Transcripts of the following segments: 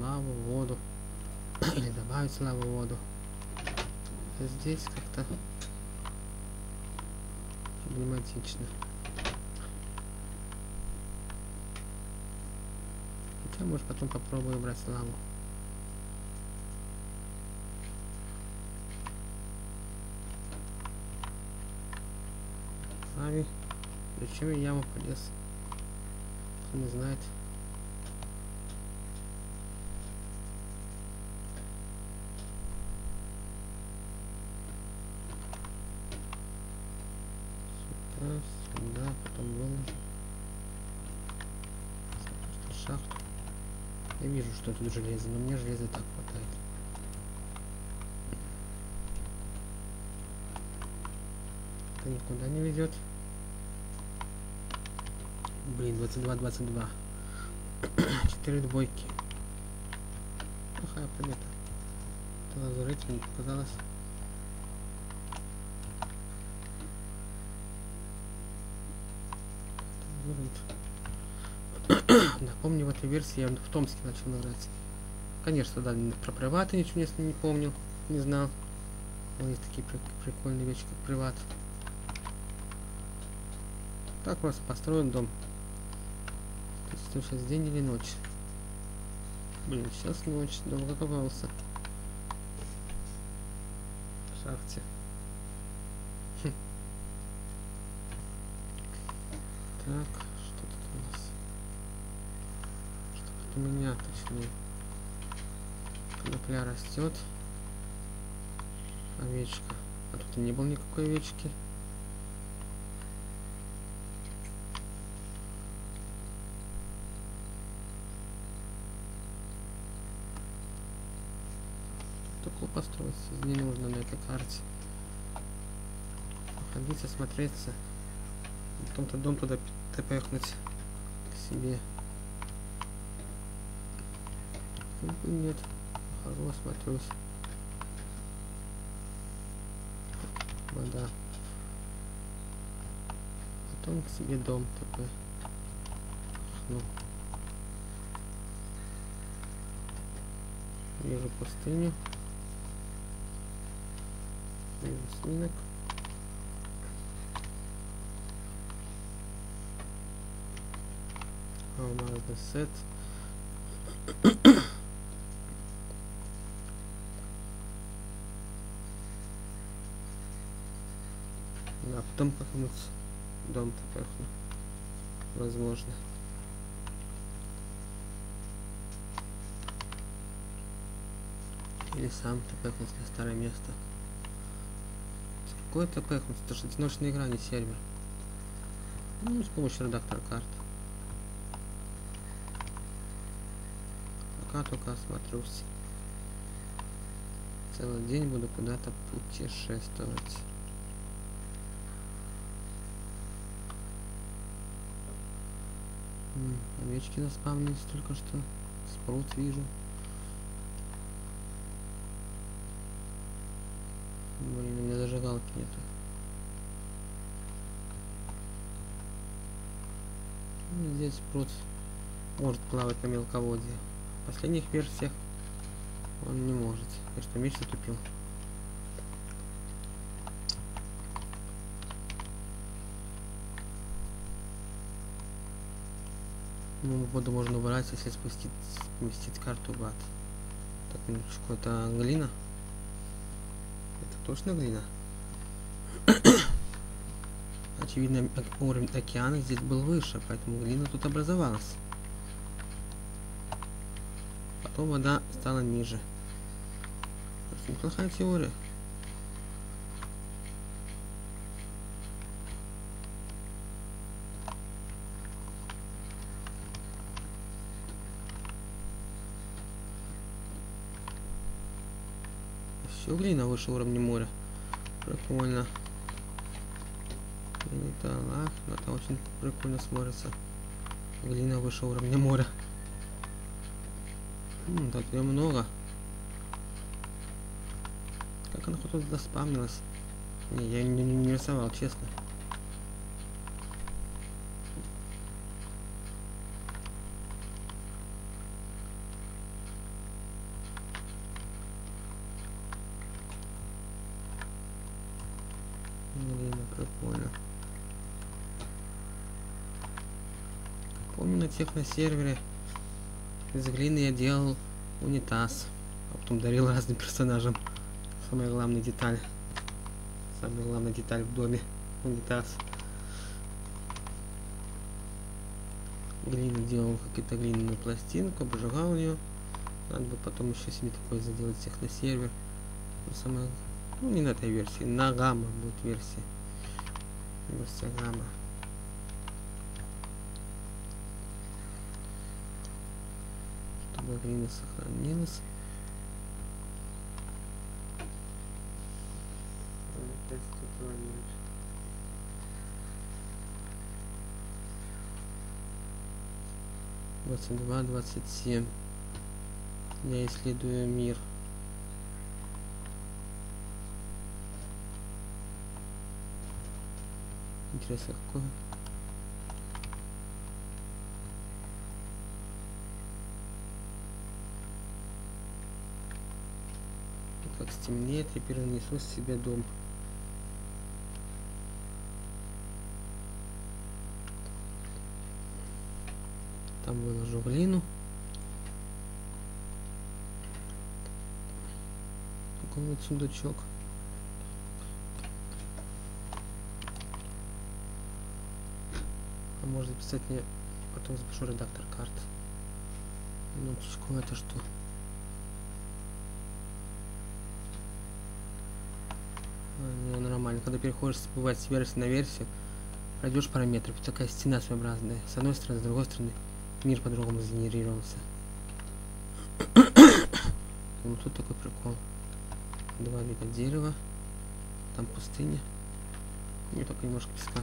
лаву, воду. Или добавить лаву, воду. Здесь как-то проблематично. Хотя, может, потом попробую брать лаву. Ави. Зачем я яму полез? Кто не знает. Я вижу, что тут железо, но мне железа так хватает. Это никуда не ведет. Блин, 22-22. Четыре двойки. Плохая победа. Это лазурит мне показалось. Лазурит. Напомню, в этой версии я в Томске начал играть. Конечно, да, про приваты ничего не, не помнил, не знал. Вот есть такие при прикольные вещи, как приват. Так просто построен дом. То есть сейчас день или ночь? Блин, сейчас ночь, долго копался. В шахте. Хм. Так, что тут у нас? Что меня, точнее? Конопля растет. Овечка. А тут не было никакой овечки. такого построить не нужно на этой карте. Ходить, осмотреться. Потом-то дом туда тпхнуть к себе. Нет. Хожу, осмотрюсь. Вода. Потом к себе дом такой. Ну. Вижу пустыню. Вижу свинок. Алмазный сет. А потом как-нибудь дом-то пахнет. Возможно. Или сам тпхнуть на старое место. Какой тпхнуть? Это же одиночная игра, не сервер. Ну, с помощью редактора карт. Пока только осмотрюсь. Целый день буду куда-то путешествовать. Овечки наспавнились только что. Спрут вижу. Блин, у меня зажигалки нету. Ну, Здесь спрут может плавать на мелководье. В последних версиях он не может. И что меч затупил. Ну, воду можно убрать, если спустить, сместить карту ад. Так, минуточку, это глина? Это точно глина? Очевидно, уровень океана здесь был выше, поэтому глина тут образовалась. Потом вода стала ниже. Неплохая теория. Выше уровня моря. Прикольно. Это но это очень прикольно смотрится. Глина выше уровня моря. М, так ее много. Как она хоть туда спавнилась? Не, я не- не рисовал, честно. На техносервере из глины я делал унитаз. А потом дарил разным персонажам. Самая главная деталь. Самая главная деталь в доме. Унитаз. Глину делал какую-то глиняную пластинку, обжигал ее. Надо бы потом еще себе такой заделать техносервер. Ну, самое... Ну, не на этой версии, на гамма будет версия. Версия гамма. Тут ловишь. Двадцать два, двадцать семь. Я исследую мир. Интересно, какой? Стемнеет, я перенесу с себе дом. Там выложу глину. Вот сундучок. А может записать мне потом запишу редактор карт. Минуточку, это что? Нормально. Когда переходишь, бывает с версии на версию, пройдешь параметры, такая стена своеобразная. С одной стороны, с другой стороны, мир по-другому сгенерировался. Вот тут такой прикол. Два вида дерева. Там пустыня. И только немножко песка.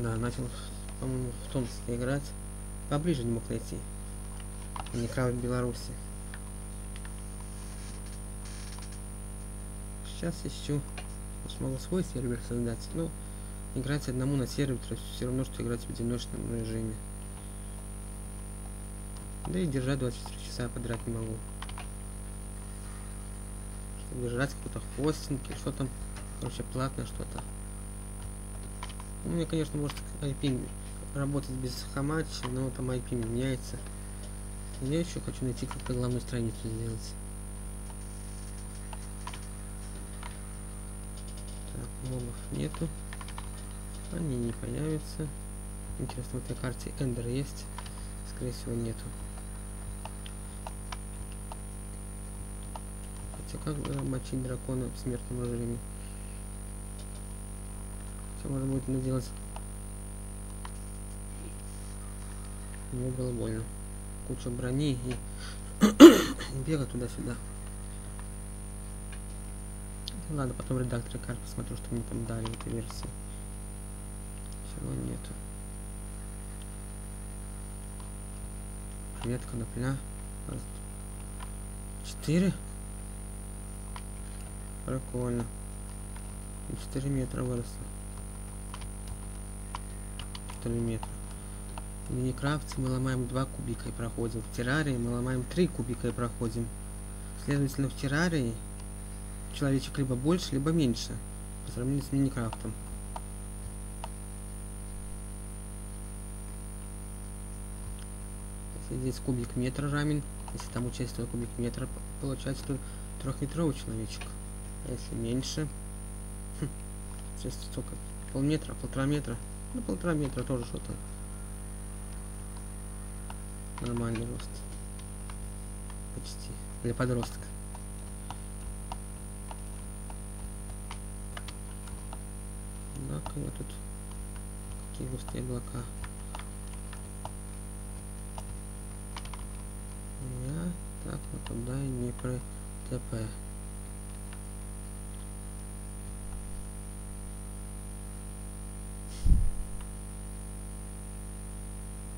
Да, начал, по-моему, в Томске играть. Поближе не мог найти. Минecraft в Беларуси. Сейчас ищу. Смогу свой сервер создать. Но играть одному на сервере все равно, что играть в одиночном режиме. Да и держать 24 часа подряд не могу. Чтобы держать какой-то хостинг что там. Короче, платное что-то. У меня, конечно, может IP работать без хамача, но там IP меняется. Я еще хочу найти как-то главную страницу сделать. Мобов нету. Они не появятся. Интересно, в этой карте Эндер есть? Скорее всего, нету. Хотя как мочить дракона в смертном режиме? Все можно будет наделать. Мне было больно. Куча брони и бега туда-сюда. Ладно, потом редактор карт посмотрю, что мне там дали в этой версии. Чего нету. Конопля. Раз, четыре. Прикольно. И 4 метра выросло. 4 метра. В Миникрафте мы ломаем 2 кубика и проходим. В террарии мы ломаем 3 кубика и проходим. Следовательно, в террарии человечек либо больше, либо меньше. По сравнению с Миникрафтом. Если здесь кубик метра рамен, если там участвует кубик метра, получается трехметровый человечек. А если меньше? Хм. Сейчас сколько? Полметра, полтора метра? Ну, полтора метра тоже что-то. Нормальный рост. Почти. Для подростка. Однако я тут какие густые облака. Я так вот туда и не про ТП.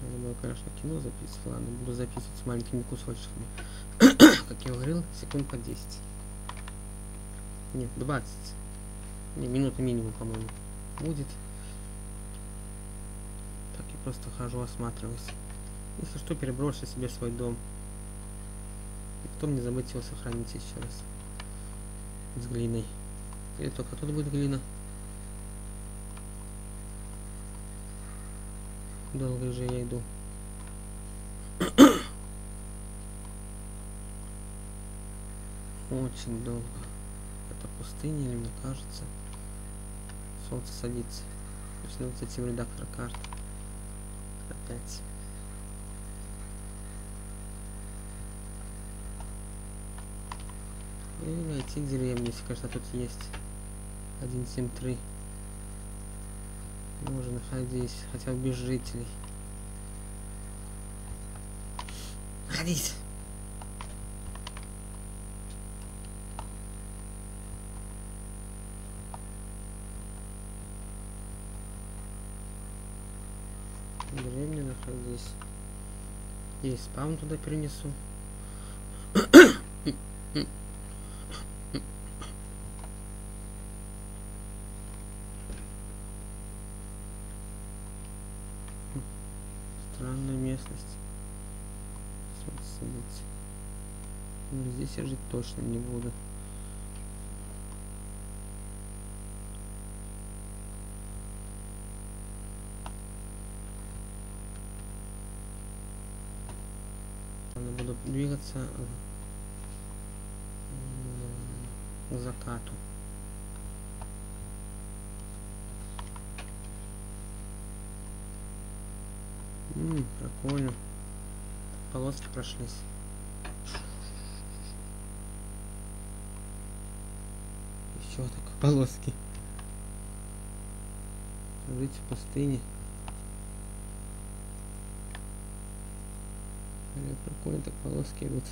Надо было, конечно, кино записывать. Ладно, буду записывать с маленькими кусочками. как я говорил, секунд по 10. Нет, 20. Не, минуты минимум, по-моему, будет. Так, я просто хожу, осматриваюсь. Если что, переброшу себе свой дом. И потом не забыть его сохранить еще раз. С глиной. Или только тут будет глина. Долго же я иду. Очень долго. Это пустыня или мне кажется? Солнце садится. Начну зайти в редактор карт. Опять. И найти деревню, если, конечно, тут есть. 173. Мы уже находись, хотя бы без жителей. Находись! Деревня находись. Есть спаун туда перенесу. Странная местность. Но здесь я жить точно не буду. Двигаться м, к закату. М, прикольно. Полоски прошлись. Еще так полоски. Жить в пустыне. Прикольно так полоски идут.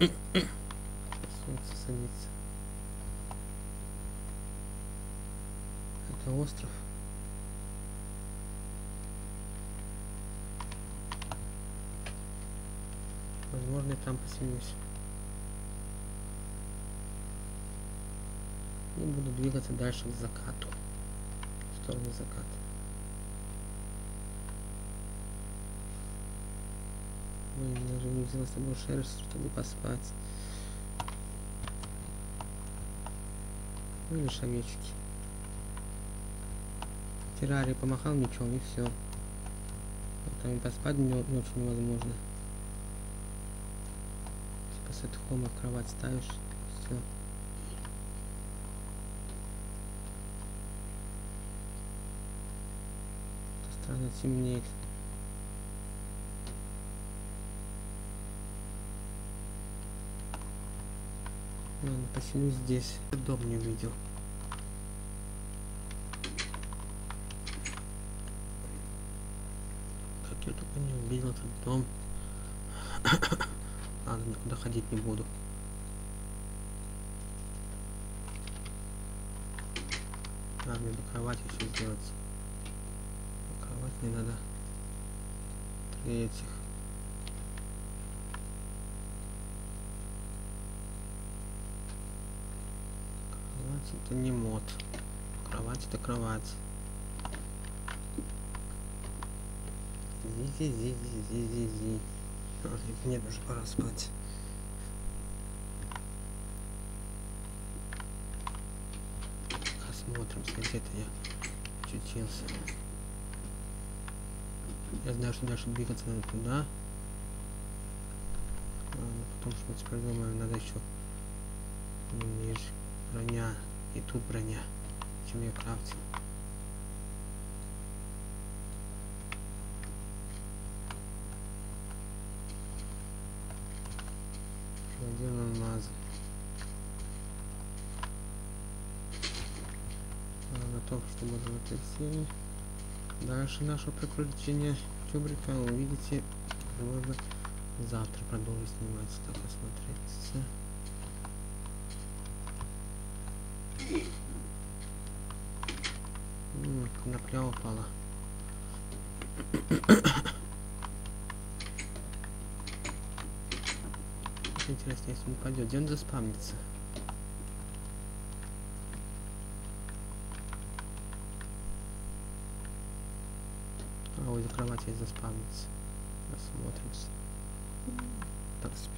Солнце садится. Это остров. Возможно, я там поселюсь. И буду двигаться дальше к закату. В сторону заката. Ой, даже не взяла с собой шерсть, чтобы поспать. Ну или шаечки. Террарий помахал мечом и все. Там и поспать очень невозможно. Типа с хома кровать ставишь, все. Странно темнеет. Ладно, поселюсь здесь. Дом не увидел. Как я только не увидел этот дом. Ладно, никуда ходить не буду. А, мне до кровати еще сделать. До кровати мне надо три это не мод. Кровать это кровать. Зи-зи-зи-зи-зи-зи. Мне даже пора спать. Посмотрим, где-то я очутился. Я знаю, что дальше двигаться надо туда. Ладно, потом что-то придумаем. Надо еще ниже. И тут броня. Чем я крафтил. Один алмаз. Готов, чтобы запустить. Дальше наше приключение Чубрика увидите, возможно, завтра продолжу снимать. Так, осмотреться. Конопля упала. Интересно, если он упадет, где он заспавнится? А, возле кровати заспавнится. Посмотримся. Так, спи.